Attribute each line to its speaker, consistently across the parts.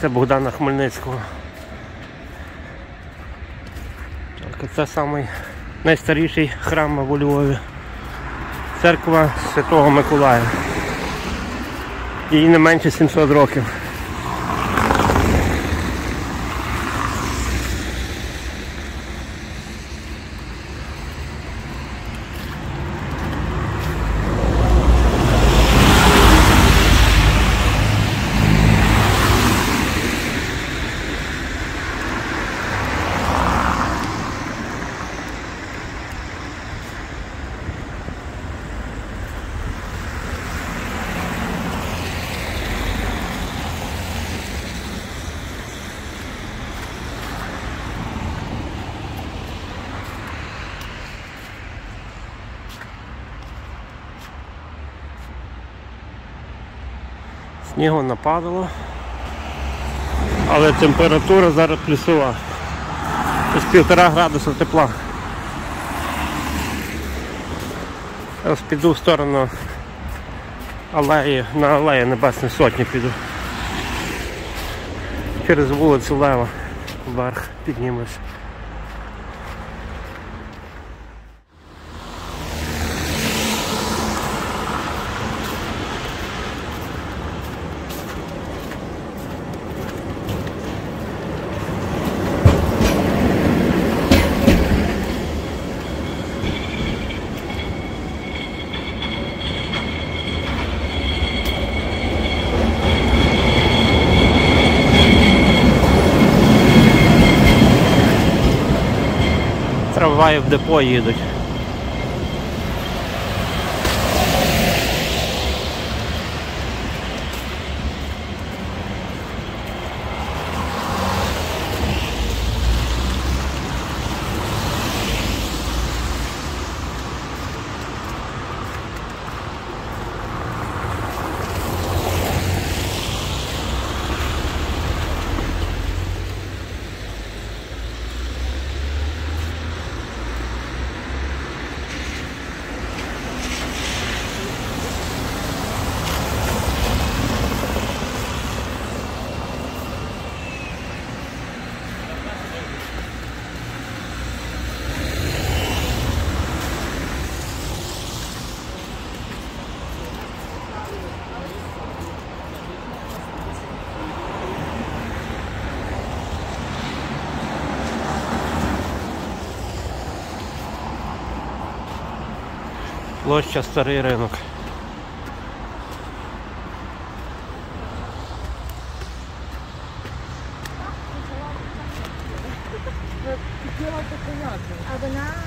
Speaker 1: вулиця Богдана Хмельницького. Це самий найстаріший храм у Львові. Церква Святого Миколая. Їй не менше 700 років. Снігу нападало, але температура зараз плюсова. Ось півтора градуса тепла. Ось піду в сторону алеї, на алеї Небесної Сотні піду. Через вулицю Лева вверх піднімусь. Трамваї в депо їдуть. Площа Старий ринок.
Speaker 2: А вона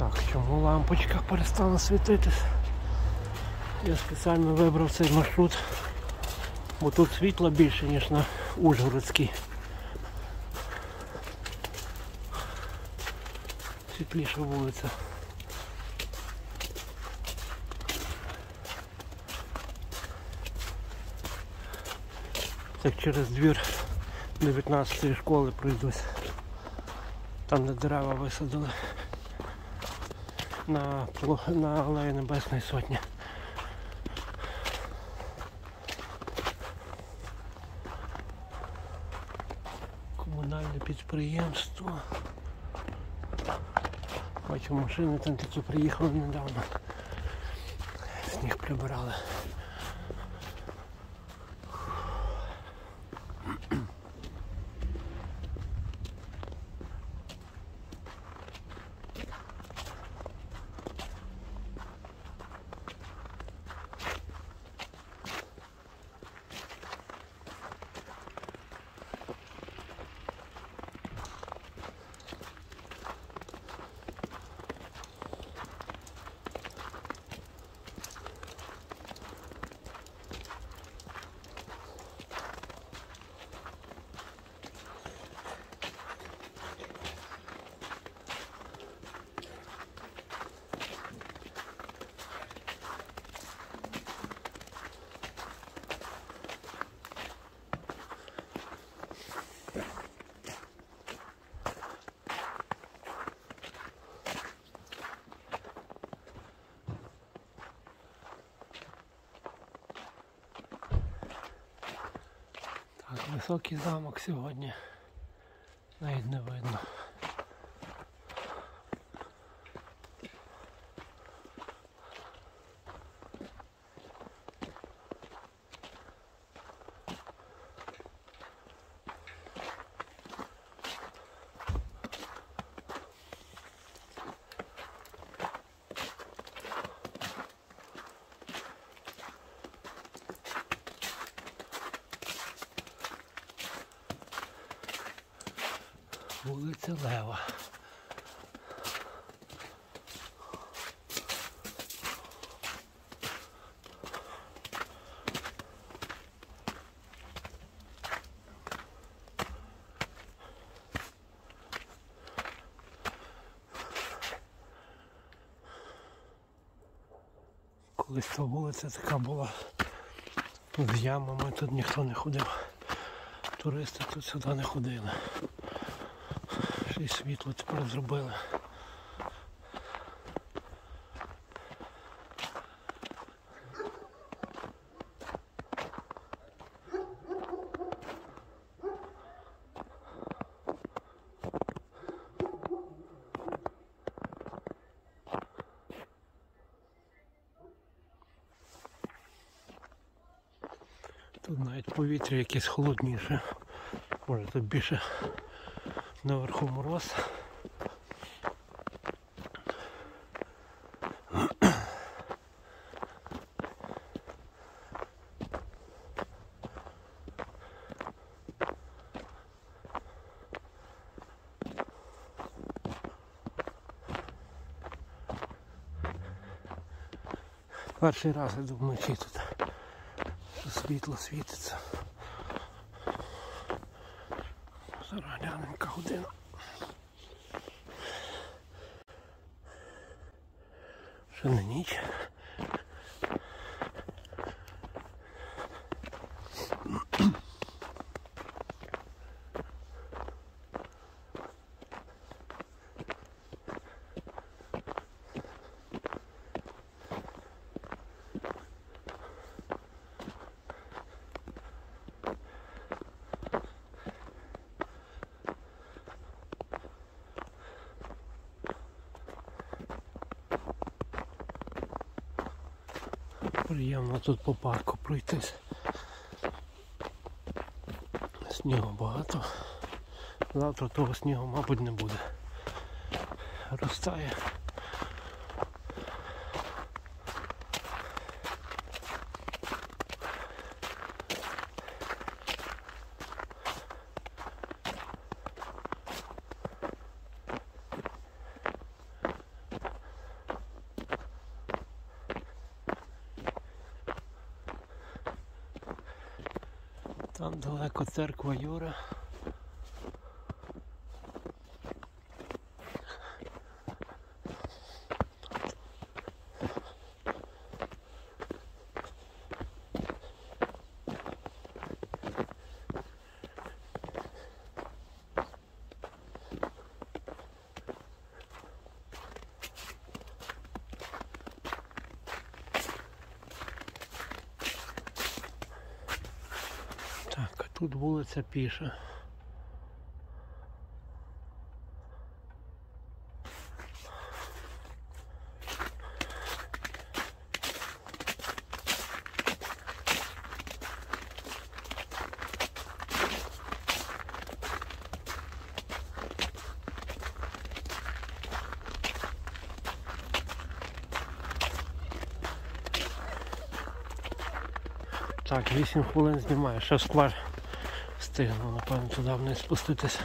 Speaker 1: Так, чому лампочка перестала світитись? Я спеціально вибрав цей маршрут, бо тут світла більше, ніж на Ужгородській. Світліша вулиця. Так через двір 19-ї школи пройдусь. Там де дерева висадили на, на алеї Небесної Сотні. Комунальне підприємство. Бачу машини там такі приїхали недавно. прибирали. Високий замок сьогодні. Навіть не видно. Вулиця Лева. Колись то вулиця така була з ямами, тут ніхто не ходив. Туристи тут сюди не ходили. Ще й світло тепер зробили. Тут навіть повітря якесь холодніше. Може тут більше наверху мороз. Перший раз іду вночі тут. Світло світиться. Зараз гляненька година. Ще не ніч. Приємно тут по парку пройтись. Снігу багато. Завтра того снігу, мабуть, не буде. Розтає. Там далеко церква Юра. Тут вулиця піша. Так, 8 хвилин знімаю, ще сквер встигну, напевно, туди вниз спуститися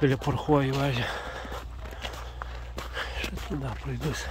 Speaker 1: біля порхової вежі. Ще туди пройдусь.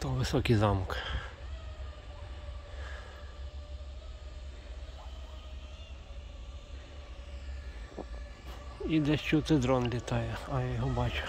Speaker 1: То високий замок. І десь чути дрон літає, а я його бачу.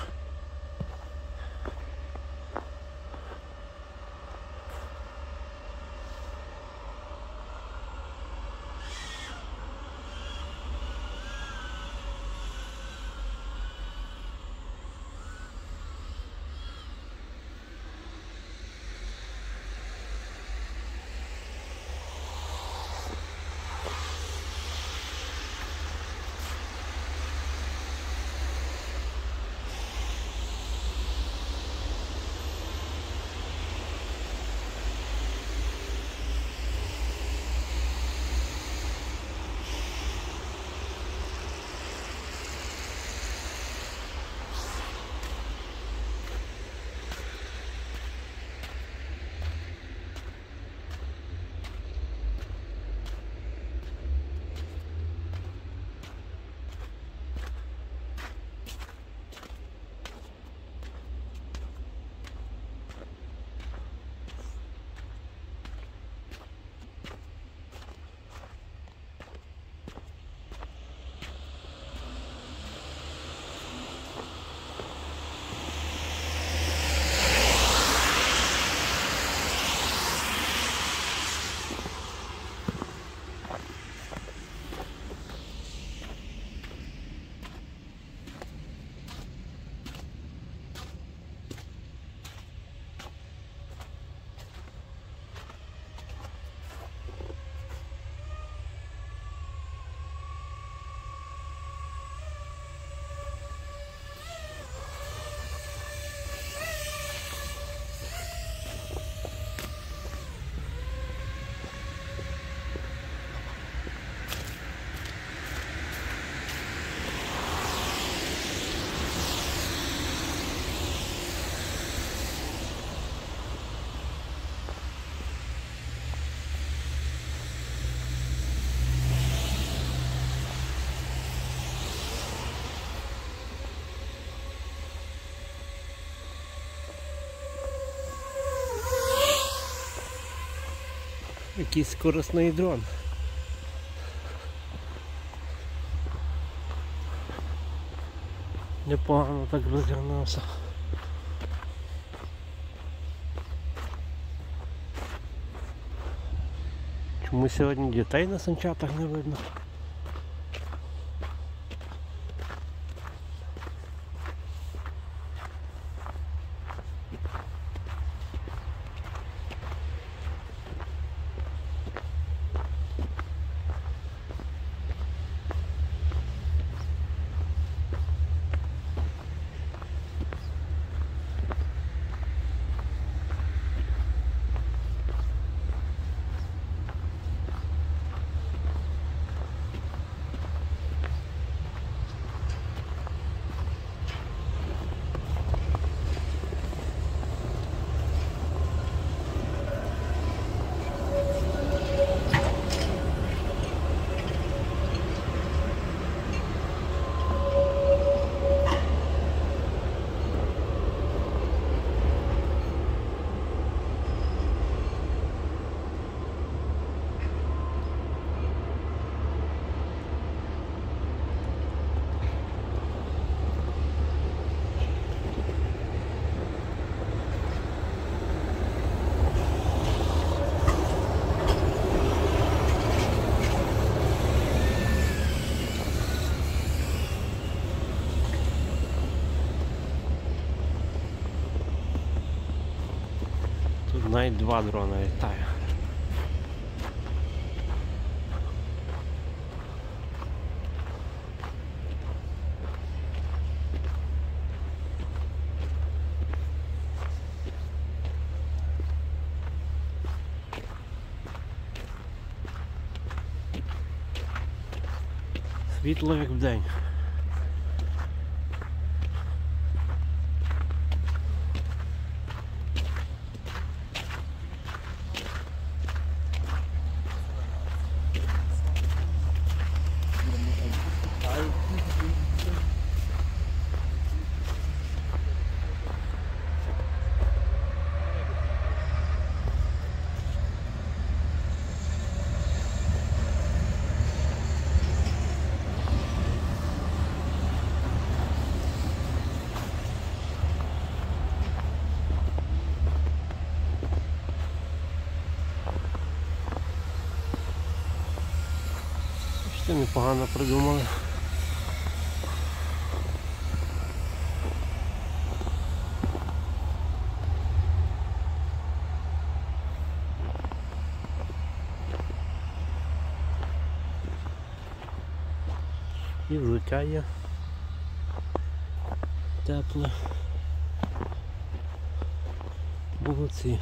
Speaker 1: Якийсь скоростний дрон. Непогано так розвернувся. Чому сьогодні дітей на санчатах не видно? Тут навіть два дрона літає. Світло як вдень. Бачите, непогано придумали. І взуття є. Тепле. Молодці.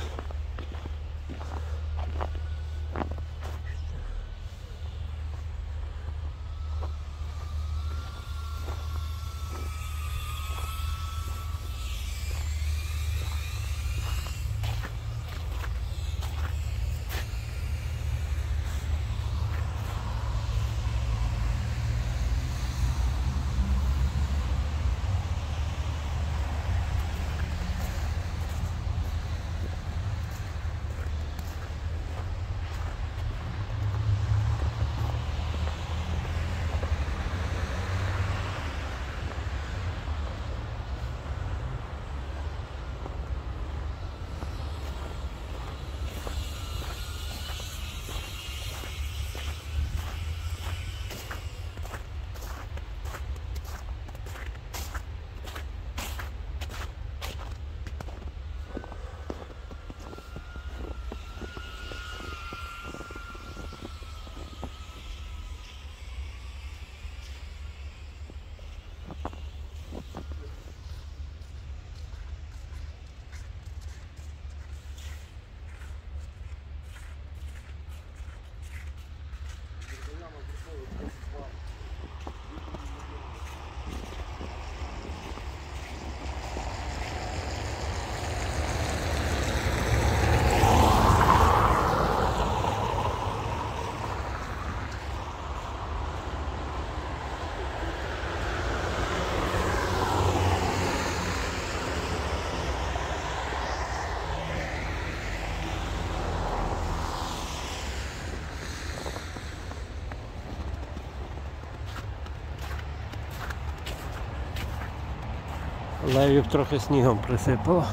Speaker 1: lejú trochę snihom presepalo.